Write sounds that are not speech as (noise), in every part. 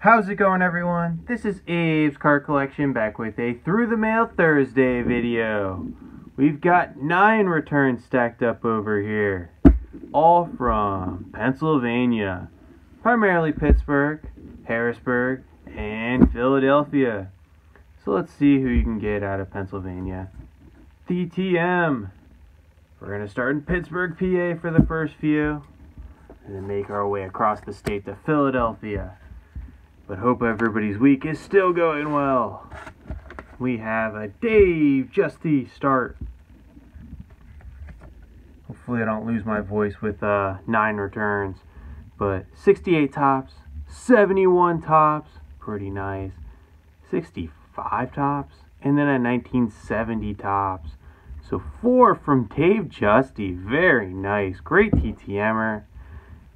How's it going everyone? This is Abe's Card Collection back with a Through the Mail Thursday video. We've got nine returns stacked up over here. All from Pennsylvania. Primarily Pittsburgh, Harrisburg, and Philadelphia. So let's see who you can get out of Pennsylvania. DTM. We're going to start in Pittsburgh, PA for the first few. And then make our way across the state to Philadelphia. But hope everybody's week is still going well. We have a Dave Giusti start. Hopefully I don't lose my voice with uh, nine returns. But 68 Topps, 71 Topps, pretty nice. 65 Topps, and then a 1970 Topps. So four from Dave Giusti, very nice, great TTMer.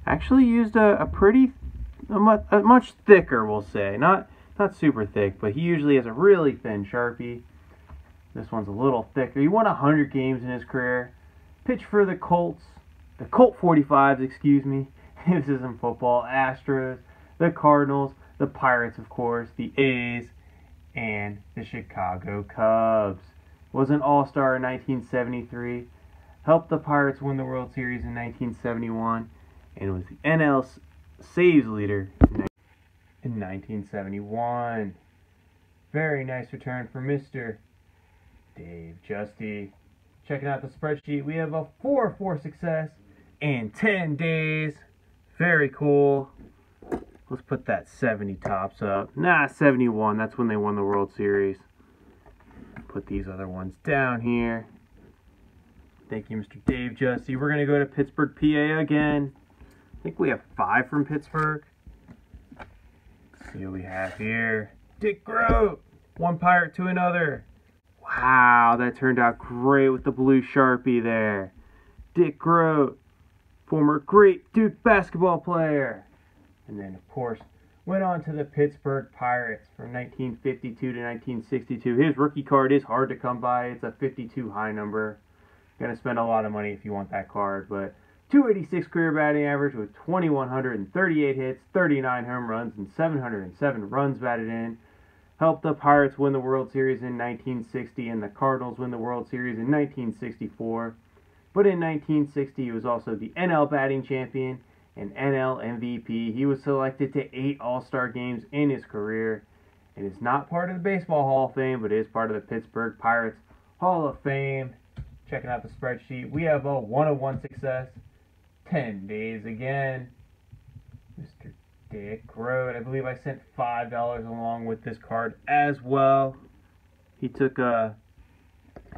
Actually used a, a pretty a much, a much thicker, we'll say. Not not super thick, but he usually has a really thin Sharpie. This one's a little thicker. He won 100 games in his career. Pitched for the Colts, the Colt 45s, excuse me. (laughs) this isn't football. Astros, the Cardinals, the Pirates, of course, the A's, and the Chicago Cubs. Was an All-Star in 1973. Helped the Pirates win the World Series in 1971, and was the NL saves leader in 1971. Very nice return for Mr. Dave Giusti. Checking out the spreadsheet, we have a 4-4 success in 10 days. Very cool. Let's put that 70 Topps up. Nah, 71. That's when they won the World Series. Put these other ones down here. Thank you, Mr. Dave Giusti. We're going to go to Pittsburgh, PA again think we have five from Pittsburgh. Let's see what we have here. Dick Groat, one pirate to another. Wow, that turned out great with the blue Sharpie there. Dick Groat, former great Duke basketball player. And then, of course, went on to the Pittsburgh Pirates from 1952 to 1962. His rookie card is hard to come by. It's a 52 high number. Gonna spend a lot of money if you want that card, but 286 career batting average with 2,138 hits, 39 home runs, and 707 runs batted in. Helped the Pirates win the World Series in 1960 and the Cardinals win the World Series in 1964. But in 1960, he was also the NL batting champion and NL MVP. He was selected to eight All Star games in his career and is not part of the Baseball Hall of Fame, but is part of the Pittsburgh Pirates Hall of Fame. Checking out the spreadsheet, we have a 101 success 10 days again. Mr. Dick Groat. I believe I sent $5 along with this card as well. He took uh,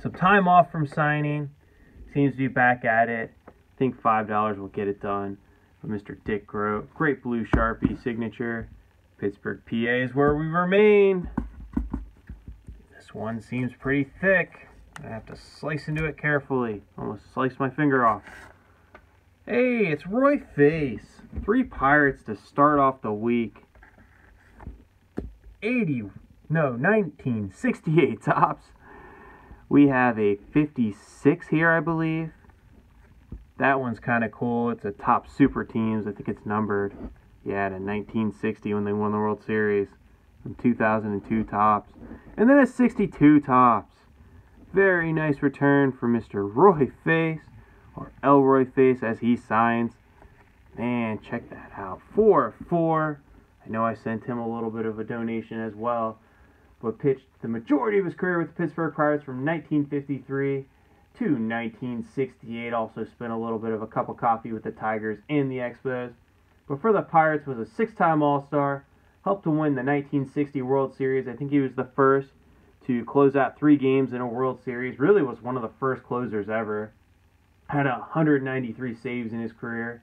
some time off from signing. Seems to be back at it. I think $5 will get it done. Mr. Dick Groat. Great blue Sharpie signature. Pittsburgh, PA is where we remain. This one seems pretty thick. I have to slice into it carefully. Almost slice my finger off. Hey, it's Roy Face. Three Pirates to start off the week. 80, no, 1968 (laughs) Topps. We have a 56 here, I believe. That one's kind of cool. It's a top super teams. I think it's numbered. Yeah, in 1960 when they won the World Series. From 2002 Topps. And then a 62 Topps. Very nice return for Mr. Roy Face or Elroy Face as he signs. Man, check that out. 4 4. I know I sent him a little bit of a donation as well, but pitched the majority of his career with the Pittsburgh Pirates from 1953 to 1968. Also spent a little bit of a cup of coffee with the Tigers and the Expos. But for the Pirates was a six-time All-Star, helped to win the 1960 World Series. I think he was the first to close out three games in a World Series. Really was one of the first closers ever had 193 saves in his career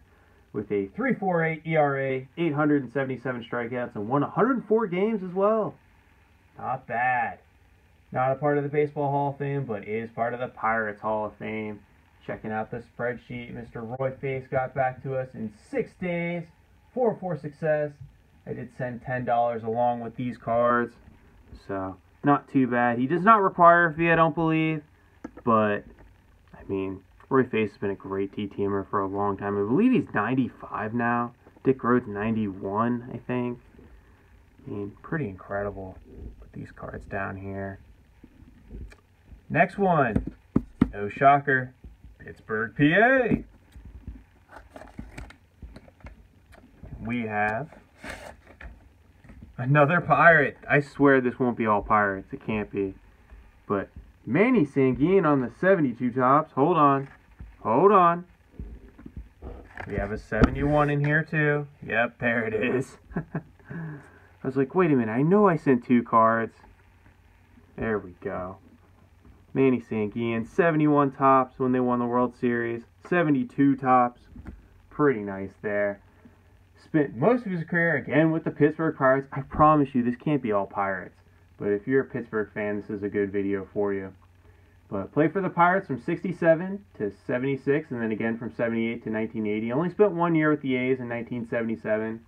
with a 3.48 ERA, 877 strikeouts, and won 104 games as well. Not bad. Not a part of the Baseball Hall of Fame, but is part of the Pirates Hall of Fame. Checking out the spreadsheet, Mr. Roy Face got back to us in six days. 4 4 success. I did send $10 along with these cards. So, not too bad. He does not require a fee, I don't believe. But, I mean, Roy Face has been a great TTMer for a long time. I believe he's 95 now. Dick Groat's 91, I think. I mean, pretty incredible. Put these cards down here. Next one. No shocker. Pittsburgh, PA. We have another pirate. I swear this won't be all pirates. It can't be. But Manny Sanguillén on the 72 Topps. Hold on. Hold on. We have a 71 in here too. Yep, there it is. (laughs) I was like, wait a minute, I know I sent two cards. There we go. Manny Sanguillén, 71 Topps when they won the World Series, 72 tops. Pretty nice there. Spent most of his career again with the Pittsburgh Pirates. I promise you, this can't be all Pirates. But if you're a Pittsburgh fan, this is a good video for you. But played for the Pirates from 67 to 76, and then again from 78 to 1980. Only spent one year with the A's in 1977.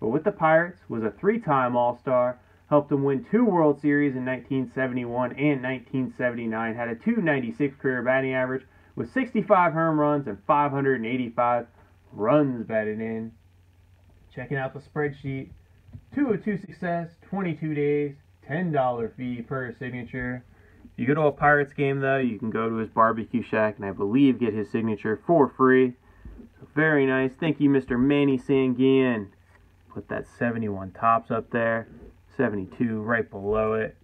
But with the Pirates, was a three-time All-Star, helped them win two World Series in 1971 and 1979, had a 296 career batting average with 65 home runs and 585 runs batted in. Checking out the spreadsheet, 202 success, 22 days, $10 fee per signature. You go to a Pirates game, though, you can go to his barbecue shack and I believe get his signature for free. Very nice. Thank you, Mr. Manny Sanguillén. Put that 71 Topps up there, 72 right below it.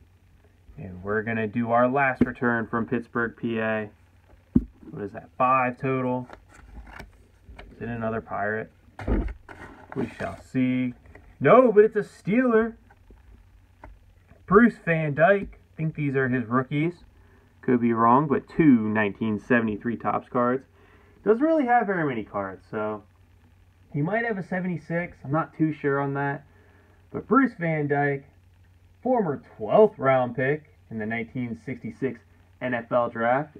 And we're going to do our last return from Pittsburgh, PA. What is that? Five total. Is it another Pirate? We shall see. No, but it's a Steeler. Bruce Van Dyke. I think these are his rookies. Could be wrong, but two 1973 Topps cards. Doesn't really have very many cards, so he might have a 76. I'm not too sure on that. But Bruce Van Dyke, former 12th round pick in the 1966 NFL draft,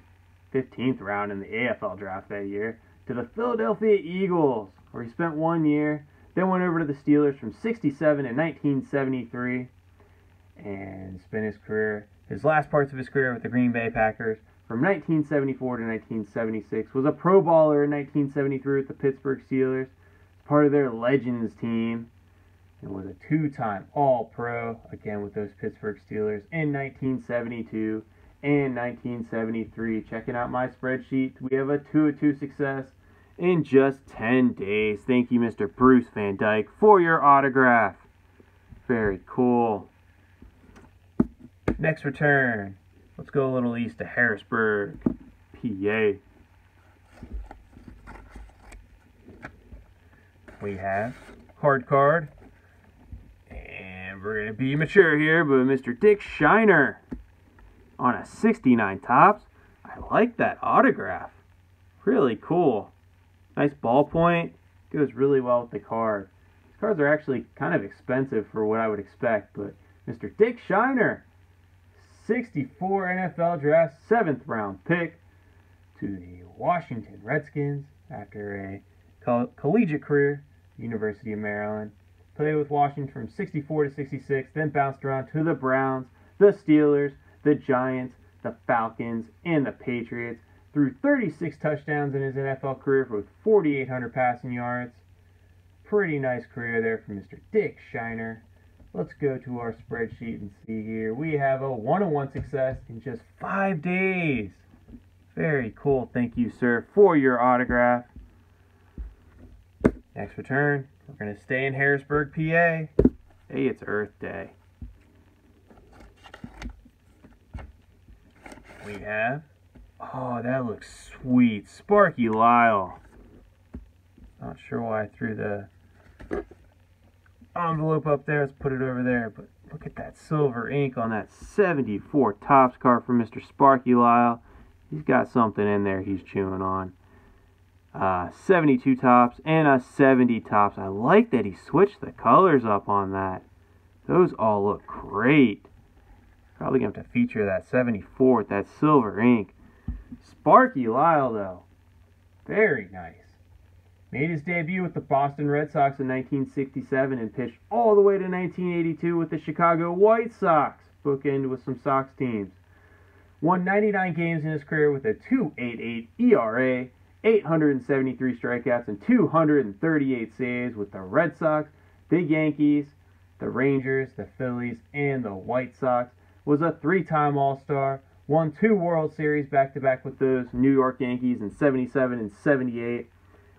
15th round in the AFL draft that year, to the Philadelphia Eagles, where he spent one year, then went over to the Steelers from 67 and 1973 and spent his career, his last parts of his career with the Green Bay Packers from 1974 to 1976. Was a Pro Bowler in 1973 with the Pittsburgh Steelers, part of their Legends team, and was a two-time All-Pro again with those Pittsburgh Steelers in 1972 and 1973. Checking out my spreadsheet, we have a 2-2 success in just 10 days. Thank you, Mr. Bruce Van Dyke, for your autograph. Very cool. Next return. Let's go a little east to Harrisburg, PA. We have hard card. And we're going to be mature here, but Mr. Dick Shiner on a 69 tops. I like that autograph. Really cool. Nice ballpoint. Goes really well with the card. These cards are actually kind of expensive for what I would expect, but Mr. Dick Shiner 64 NFL draft, seventh round pick to the Washington Redskins after a coll- collegiate career, University of Maryland. Played with Washington from 64 to 66, then bounced around to the Browns, the Steelers, the Giants, the Falcons, and the Patriots. Threw 36 touchdowns in his NFL career with 4,800 passing yards. Pretty nice career there for Mr. Dick Shiner. Let's go to our spreadsheet and see here. We have a one-on-one success in just five days. Very cool. Thank you, sir, for your autograph. Next return, we're going to stay in Harrisburg, PA. Hey, it's Earth Day. We have, oh, that looks sweet. Sparky Lyle. Not sure why I threw the envelope up there. Let's put it over there. But look at that silver ink on that 74 Topps card from Mr. Sparky Lyle. He's got something in there he's chewing on. Uh, 72 Topps and a 70 Topps. I like that he switched the colors up on that. Those all look great. Probably going to have to feature that 74 with that silver ink. Sparky Lyle, though. Very nice. Made his debut with the Boston Red Sox in 1967 and pitched all the way to 1982 with the Chicago White Sox, bookend with some Sox teams. Won 99 games in his career with a 2.88 ERA, 873 strikeouts, and 238 saves with the Red Sox, the Yankees, the Rangers, the Phillies, and the White Sox. Was a three-time All-Star. Won two World Series back-to-back with those New York Yankees in 77 and 78.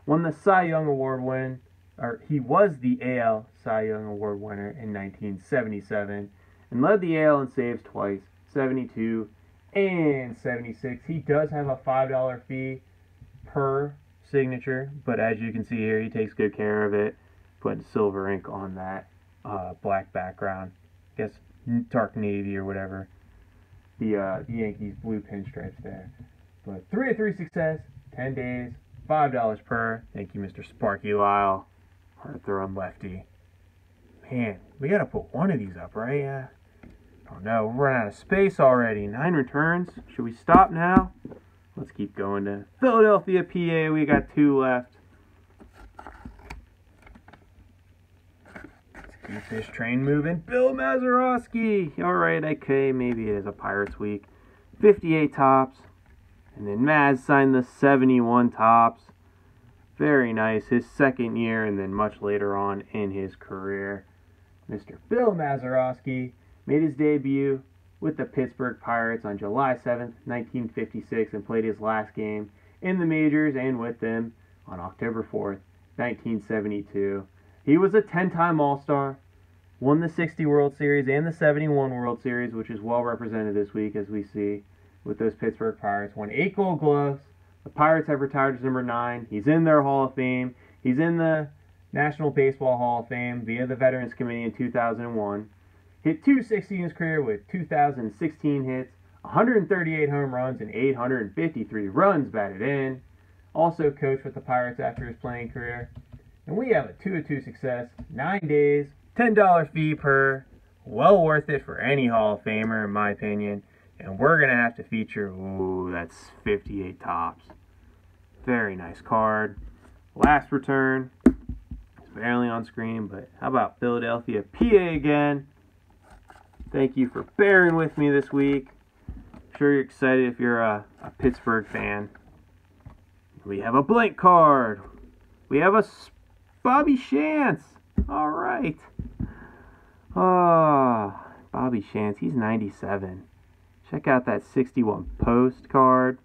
Won the Cy Young Award win, or he was the AL Cy Young Award winner in 1977 and led the AL in saves twice, 72 and 76. He does have a $5 fee per signature, but as you can see here, he takes good care of it, putting silver ink on that uh, black background. I guess dark navy or whatever. The, uh, the Yankees blue pinstripes there. But 3 of 3 success, 10 days, $5 per. Thank you, Mr. Sparky Lyle. Throwing lefty. Man, we gotta put one of these up, right? Yeah. Oh no, we're running out of space already. Nine returns. Should we stop now? Let's keep going to Philadelphia, PA. We got two left. Let's keep this train moving. Bill Mazeroski. All right, okay, maybe it is a Pirates week. 58 Topps. And then Maz signed the 71 Topps. Very nice. His second year and then much later on in his career. Mr. Bill Mazeroski made his debut with the Pittsburgh Pirates on July 7, 1956, and played his last game in the majors and with them on October 4th, 1972. He was a 10 time All Star, won the 60 World Series and the 71 World Series, which is well represented this week, as we see with those Pittsburgh Pirates. Won eight gold gloves. The Pirates have retired as number nine. He's in their Hall of Fame. He's in the National Baseball Hall of Fame via the Veterans Committee in 2001. Hit 260 in his career with 2,016 hits, 138 home runs, and 853 runs batted in. Also coached with the Pirates after his playing career. And we have a 2 2 success, 9 days, $10 fee per. Well worth it for any Hall of Famer, in my opinion. And we're going to have to feature, ooh, that's 58 Topps. Very nice card. Last return, it's barely on screen, but how about Philadelphia PA again? Thank you for bearing with me this week. I'm sure you're excited if you're a, a Pittsburgh fan. We have a blank card. We have a Bobby Shantz. All right. Oh, Bobby Shantz. He's 97. Check out that 61 postcard.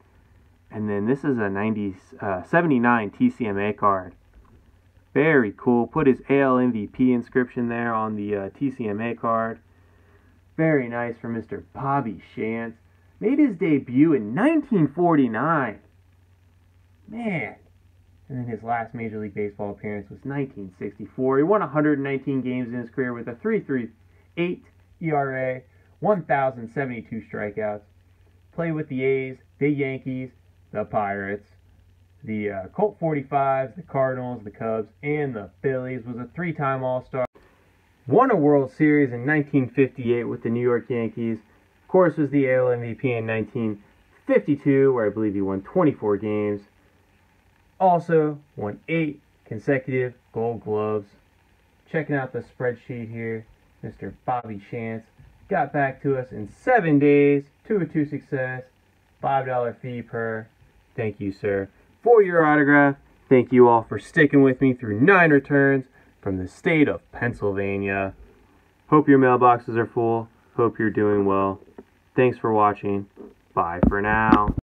And then this is a 90, uh, 79 TCMA card. Very cool. Put his AL MVP inscription there on the uh, TCMA card. Very nice for Mr. Bobby Shantz. Made his debut in 1949. Man. And then his last Major League Baseball appearance was 1964. He won 119 games in his career with a 3.38 ERA, 1,072 strikeouts. Played with the A's, the Yankees, the Pirates, the uh, Colt 45s, the Cardinals, the Cubs, and the Phillies. Was a three-time All-Star. Won a World Series in 1958 with the New York Yankees. Of course, was the AL MVP in 1952, where I believe he won 24 games. Also, won eight consecutive Gold Gloves. Checking out the spreadsheet here, Mr. Bobby Shantz got back to us in seven days. Two or two success, five dollar fee per. Thank you, sir, for your autograph. Thank you all for sticking with me through nine returns from the state of Pennsylvania. Hope your mailboxes are full. Hope you're doing well. Thanks for watching. Bye for now.